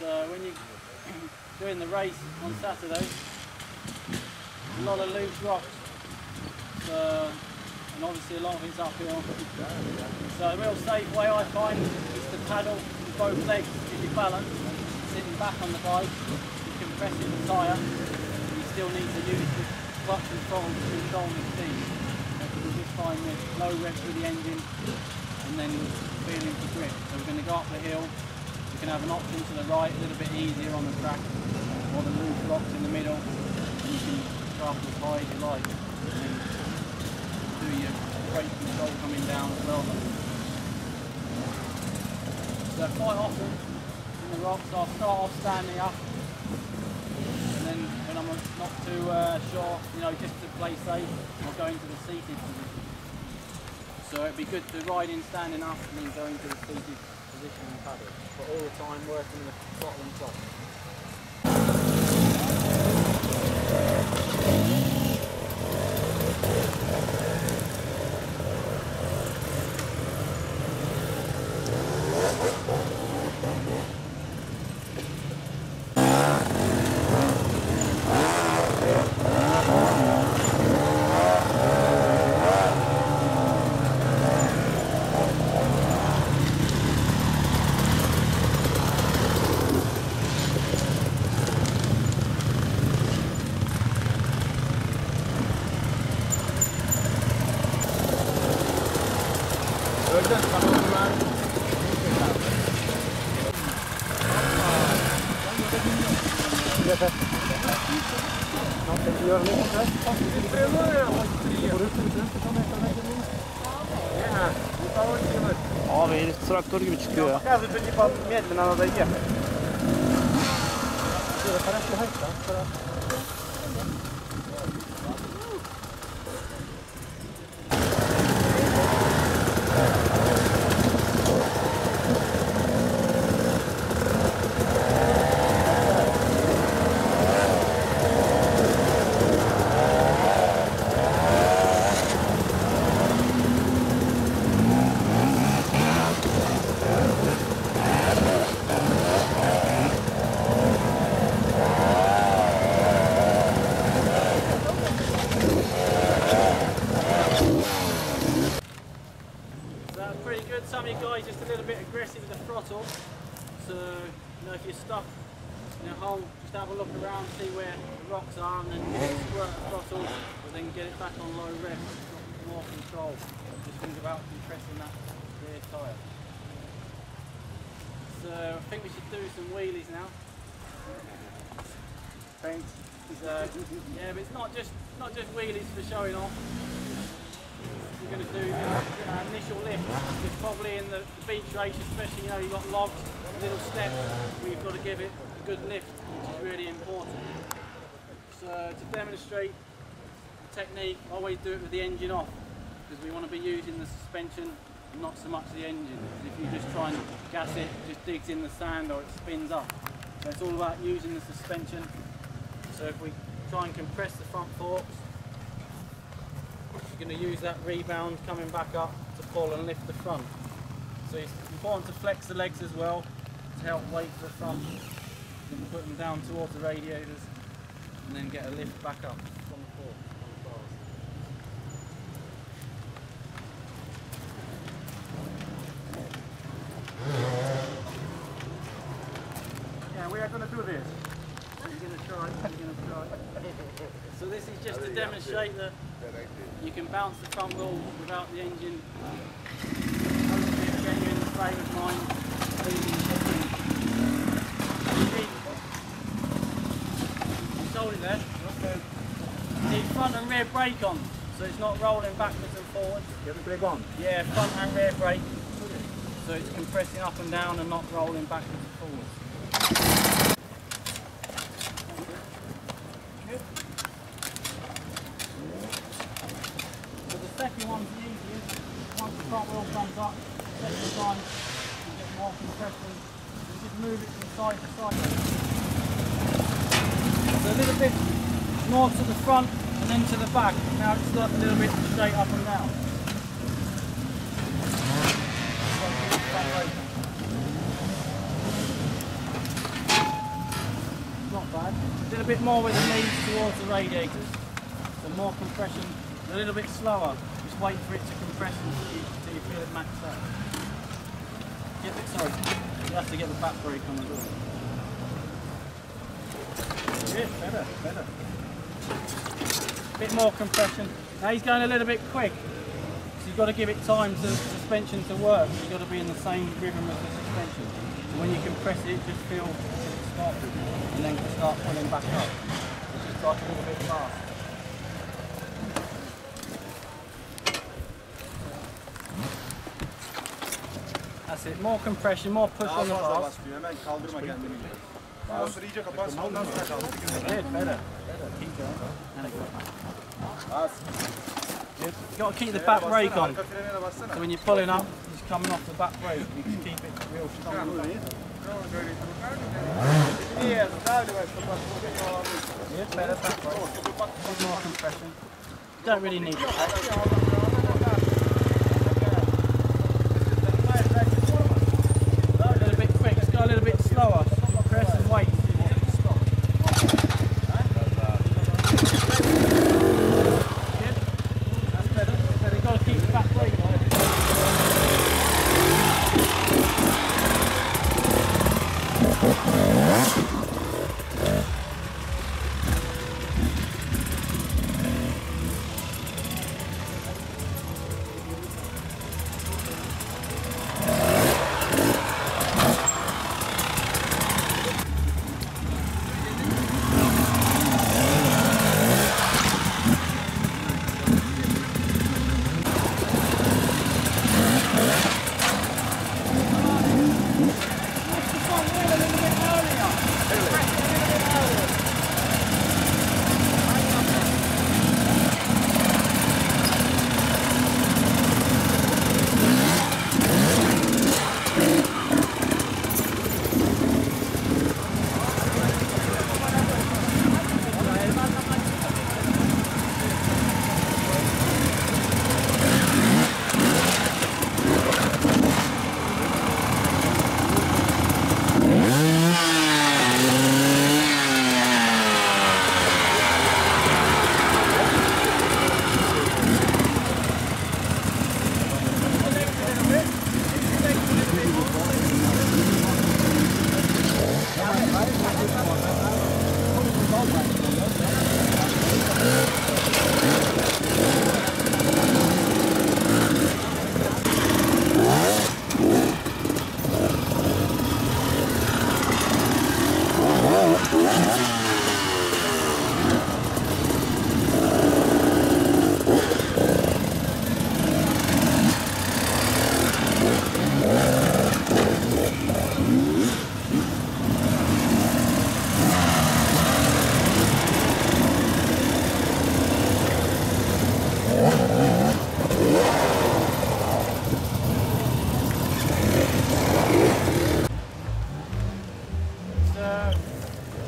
So when you're doing the race on Saturday, a lot of loose rocks. So, and obviously a lot of it's uphill. So the real safe way I find is to paddle with both legs if you balance, sitting back on the bike, you can press in the tyre, you still need to use the clutch and throttle to control the speed. So you just find the low rev with the engine and then feeling for grip. So we're going to go up the hill, you can have an option to the right, a little bit easier on the track, or the loose rocks in the middle, and you can up as high as you like. And do your brake control coming down as well. So quite often in the rocks I'll start off standing up and then when I'm not too uh, sure, you know, just to play safe, I'll go into the seated position. So it'd be good to ride in standing up and then go into the seated position and paddle. But all the time working the throttle and top. Abi herif traktör gibi çıkıyor ya. Показывай, что типа медленно надо ехать. So just a little bit aggressive with the throttle. So, you know, if you're stuck in a hole, just have a look around, see where the rocks are, and then squirt of throttle, but then get it back on low rev, more control. Just think about compressing that rear tyre. So I think we should do some wheelies now. Thanks. So, yeah, but it's not just not just wheelies for showing off. We're going to do uh, initial lift. It's probably in the beach race, especially you know you've got logs, little steps. We've got to give it a good lift, which is really important. So to demonstrate the technique, I always do it with the engine off because we want to be using the suspension, not so much the engine. If you just try and gas it, it just digs in the sand or it spins up. So it's all about using the suspension. So if we try and compress the front forks, you're going to use that rebound coming back up to pull and lift the front. So it's important to flex the legs as well to help weight the front. You can put them down towards the radiators and then get a lift back up from the fork. From the bars. Yeah, we are gonna do this. You're going to try, you're going to try. So this is just to demonstrate that you can bounce the front wheel without the engine. Hopefully it'll get you in the frame of mind. You need, there. You need front and rear brake on, so it's not rolling backwards and forwards. You have to brake on. Yeah, front and rear brake. So it's compressing up and down and not rolling backwards and forwards. Once the front wheel comes up, get more compression. You just move it from side to side. So a little bit more to the front and then to the back. Now it's a little bit straight up and down. Back open. A little bit more with the knees towards the radiators. So more compression, a little bit slower. Just wait for it to compress until you, until you feel it max out. Get it, sorry, you have to get the back brake on the well. Yeah, better, better. Bit more compression. Now he's going a little bit quick. So you've got to give it time for the suspension to work. You've got to be in the same rhythm as the suspension. When you compress it, just feel it start and then start pulling back up. It's Just start a little bit fast. That's it. More compression, more push on the fazla better. You've got to keep the back brake on. So when you're pulling up, coming off the back brake. You can keep it real strong. Better back brake. More compression. Don't really need it.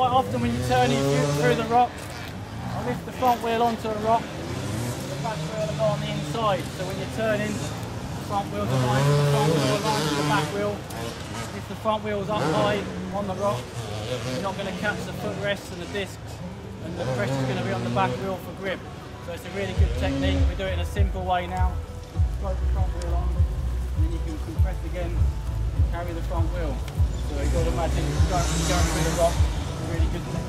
Quite often when you're turning through, through the rock, I lift the front wheel onto a rock, the back wheel will go on the inside. So when you're turning, the front wheel's aligned with the front wheel, with the back wheel. If the front wheel's up high on the rock, you're not going to catch the footrests and the discs, and the pressure's going to be on the back wheel for grip. So it's a really good technique. We do it in a simple way now. Float the front wheel on, and then you can compress again and carry the front wheel. So you've got to imagine going through the rock, really good.